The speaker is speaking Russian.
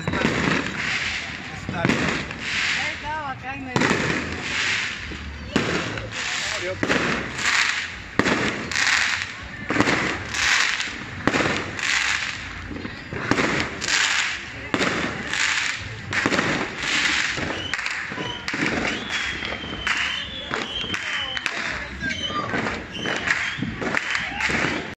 está. Está bien. Ahí estaba acá en el... Yo-